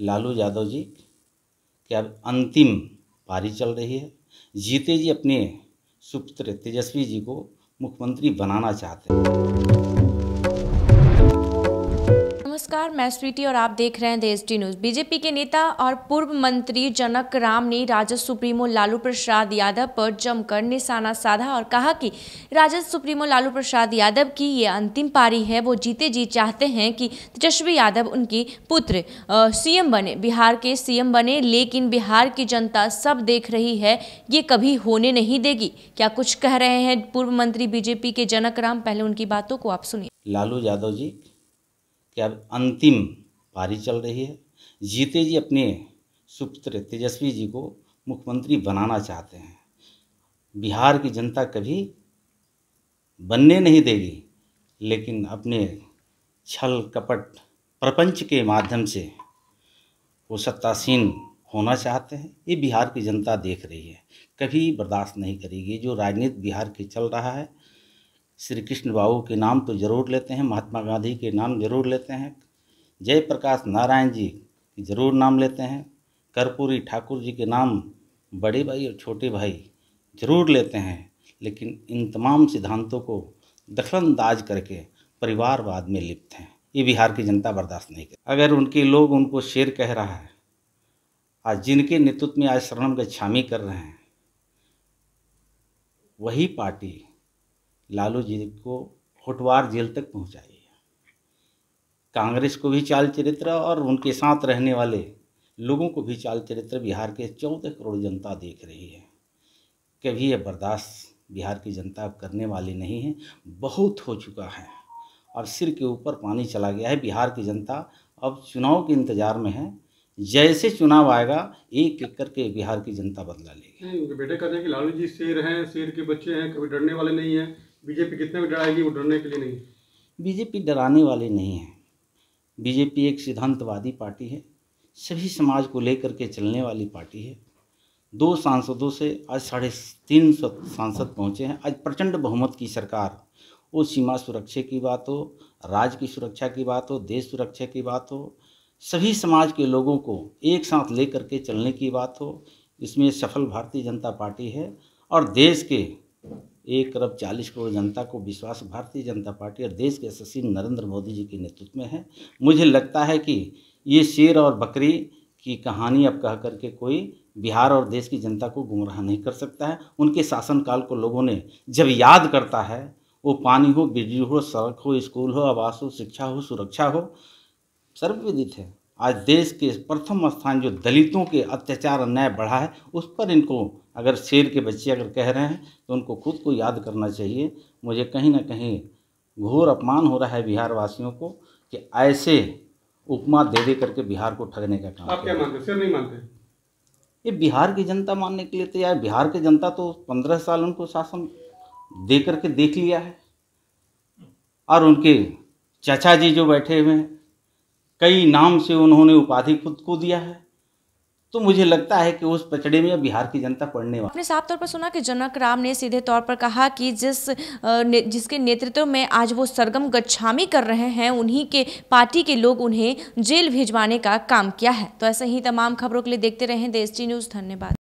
लालू यादव जी की अब अंतिम पारी चल रही है? जीते जी अपने सुपुत्र तेजस्वी जी को मुख्यमंत्री बनाना चाहते हैं। नमस्कार, मैं स्वीटी और आप देख रहे हैं देश टी न्यूज़। बीजेपी के नेता और पूर्व मंत्री जनक राम ने राजद सुप्रीमो लालू प्रसाद यादव पर जमकर निशाना साधा और कहा कि राजद सुप्रीमो लालू प्रसाद यादव की ये अंतिम पारी है, वो जीते जी चाहते हैं कि तेजस्वी यादव उनकी पुत्र सीएम बने। बिहार के सीएम बने, लेकिन बिहार की जनता सब देख रही है, ये कभी होने नहीं देगी। क्या कुछ कह रहे हैं पूर्व मंत्री बीजेपी के जनक राम? पहले उनकी बातों को आप सुनिए। लालू यादव जी कि अब अंतिम पारी चल रही है। जीते जी अपने सुपुत्र तेजस्वी जी को मुख्यमंत्री बनाना चाहते हैं। बिहार की जनता कभी बनने नहीं देगी, लेकिन अपने छल कपट प्रपंच के माध्यम से वो सत्तासीन होना चाहते हैं। ये बिहार की जनता देख रही है। कभी बर्दाश्त नहीं करेगी। जो राजनीति बिहार की चल रहा है श्री कृष्ण बाबू के नाम तो ज़रूर लेते हैं, महात्मा गांधी के नाम ज़रूर लेते हैं। जयप्रकाश नारायण जी ज़रूर नाम लेते हैं, कर्पूरी ठाकुर जी के नाम बड़े भाई और छोटे भाई ज़रूर लेते हैं, लेकिन इन तमाम सिद्धांतों को दखलंदाज करके परिवारवाद में लिप्त हैं। ये बिहार की जनता बर्दाश्त नहीं कर अगर उनके लोग उनको शेर कह रहा है, आज जिनके नेतृत्व में आज शरणम गच्छामी कर रहे हैं, वही पार्टी लालू जी को होटवार जेल तक पहुंचाई कांग्रेस को भी चाल चरित्र और उनके साथ रहने वाले लोगों को भी चाल चरित्र बिहार के चौदह करोड़ जनता देख रही है। कभी यह बर्दाश्त बिहार की जनता करने वाली नहीं है, बहुत हो चुका है और सिर के ऊपर पानी चला गया है। बिहार की जनता अब चुनाव के इंतज़ार में है। जैसे चुनाव आएगा, एक एक करके बिहार की जनता बदला लेगी। बेटे कहते हैं कि लालू जी शेर हैं, शेर के बच्चे हैं, कभी डरने वाले नहीं हैं। बीजेपी कितने भी डराएगी, वो डरने के लिए नहीं? बीजेपी डराने वाली नहीं है। बीजेपी एक सिद्धांतवादी पार्टी है। सभी समाज को लेकर के चलने वाली पार्टी है। दो सांसदों से आज साढ़े तीन सौ सांसद पहुँचे हैं। आज प्रचंड बहुमत की सरकार। वो सीमा सुरक्षा की बात हो राज्य की सुरक्षा की बात हो, देश सुरक्षा की बात हो, सभी समाज के लोगों को एक साथ लेकर के चलने की बात हो। इसमें सफल भारतीय जनता पार्टी है और देश के एक अरब चालीस करोड़ जनता को विश्वास, भारतीय जनता पार्टी और देश के यशस्वी नरेंद्र मोदी जी के नेतृत्व में है। मुझे लगता है कि ये शेर और बकरी की कहानी अब कह करके कोई बिहार और देश की जनता को गुमराह नहीं कर सकता है। उनके शासनकाल को लोगों ने जब याद करता है, वो पानी हो, बिजली हो, सड़क हो, स्कूल हो, आवास हो, शिक्षा हो, सुरक्षा हो, सर्वविदित है। आज देश के प्रथम स्थान जो दलितों के अत्याचार अन्याय बढ़ा है उस पर इनको अगर शेर के बच्चे अगर कह रहे हैं तो उनको खुद को याद करना चाहिए। मुझे कहीं ना कहीं घोर अपमान हो रहा है बिहार वासियों को कि ऐसे उपमा दे दे करके बिहार को ठगने का काम आप क्या मानते शेर नहीं मानते? ये बिहार की जनता मानने के लिए तैयार बिहार की जनता तो पंद्रह साल उनको शासन दे करके देख लिया है। और उनके चाचा जी जो बैठे हुए हैं कई नाम से उन्होंने उपाधि खुद को दिया है। तो मुझे लगता है कि उस पचड़े में बिहार की जनता पढ़ने वाली आपने साफ़ तौर पर सुना कि जनक राम ने सीधे तौर पर कहा कि जिस ने, जिसके नेतृत्व में आज वो सरगम गच्छामी कर रहे हैं उन्हीं के पार्टी के लोग उन्हें जेल भिजवाने का काम किया है। तो ऐसे ही तमाम खबरों के लिए देखते रहें देश न्यूज़ धन्यवाद।